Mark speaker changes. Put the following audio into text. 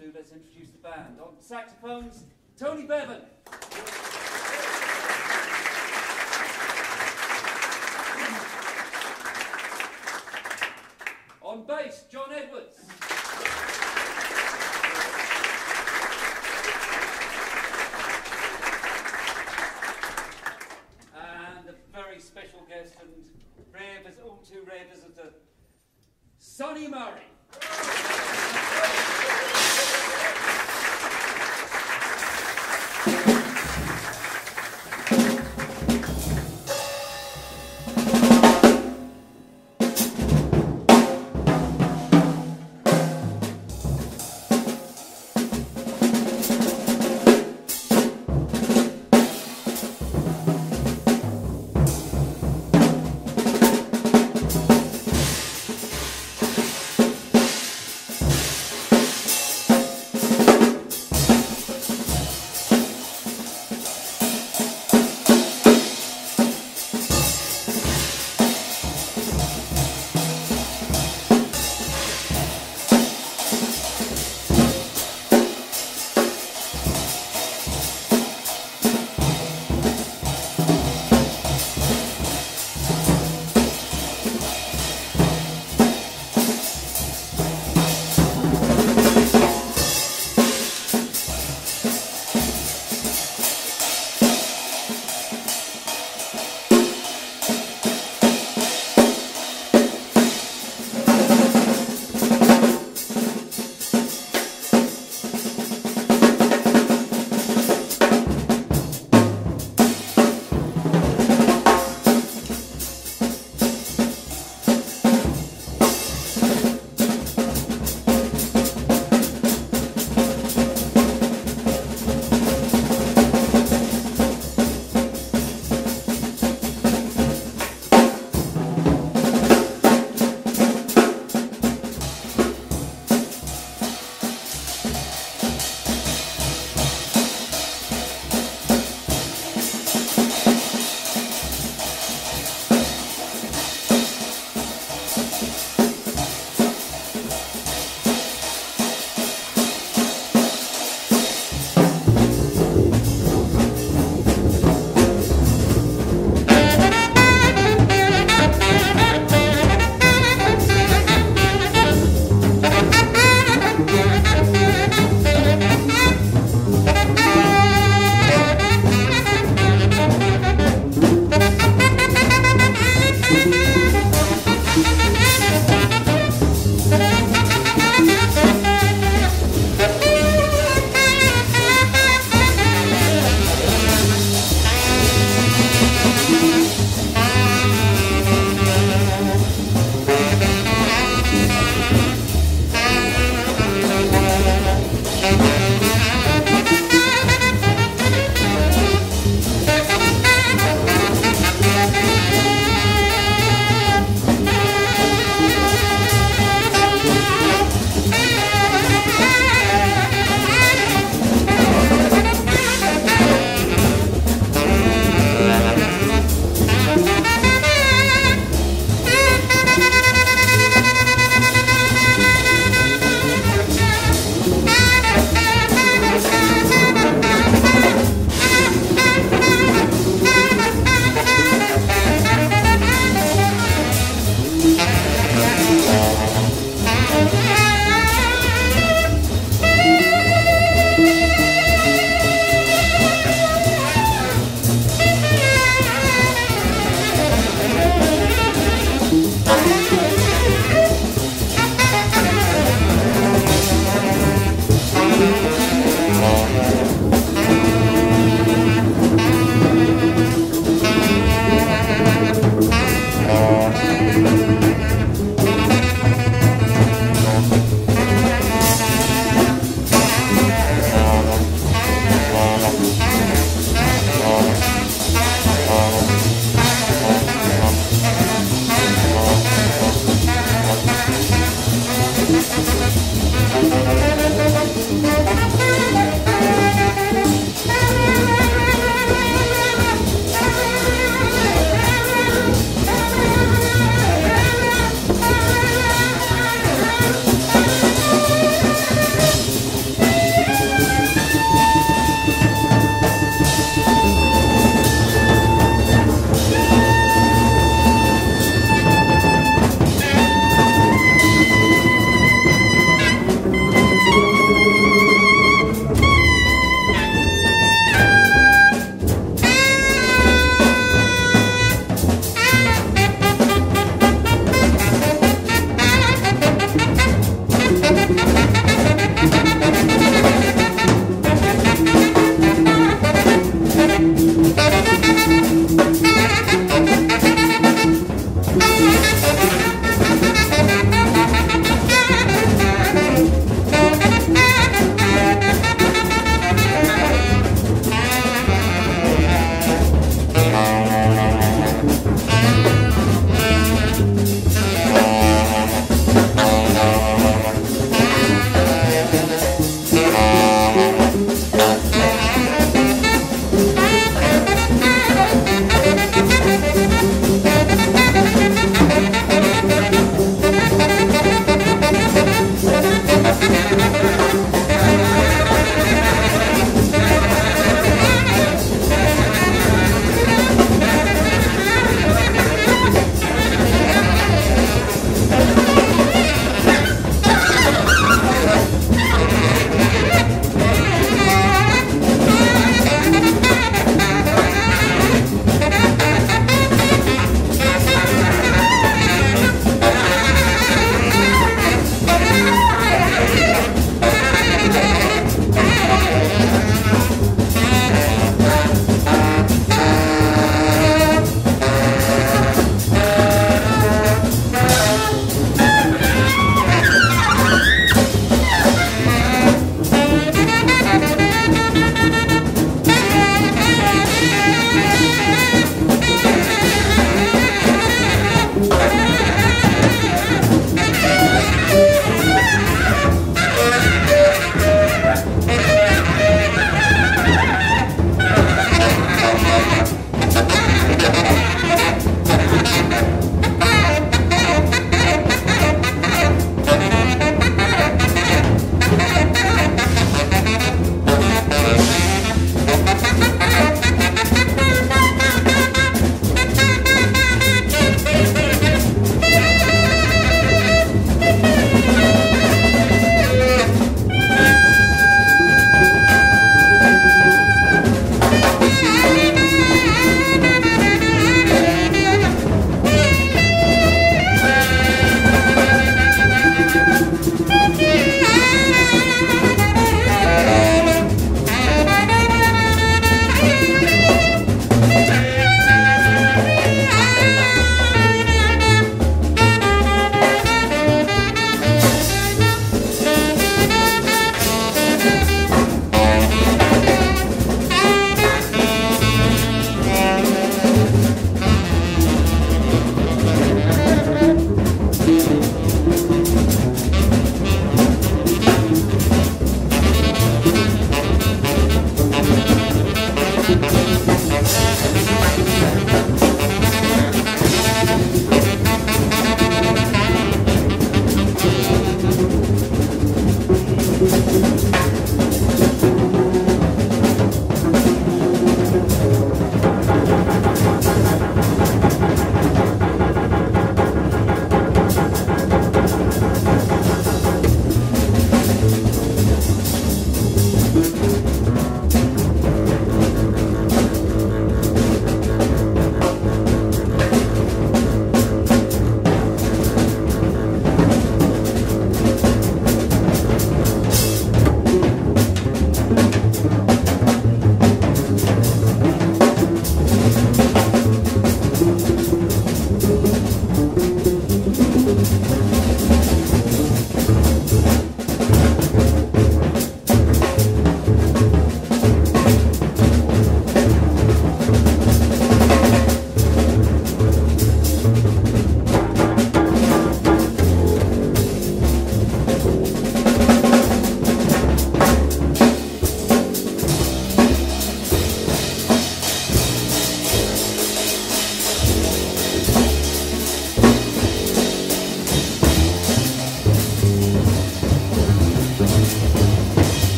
Speaker 1: ado, let's introduce the band. On saxophones, Tony Bevan. On bass, John Edwards. And a very special guest and rare, all too rare visitor,
Speaker 2: uh, Sunny Murray.